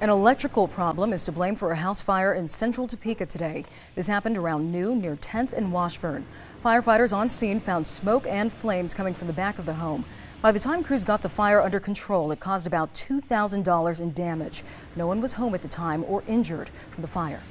An electrical problem is to blame for a house fire in central Topeka today. This happened around noon near 10th and Washburn. Firefighters on scene found smoke and flames coming from the back of the home. By the time crews got the fire under control, it caused about $2,000 in damage. No one was home at the time or injured from the fire.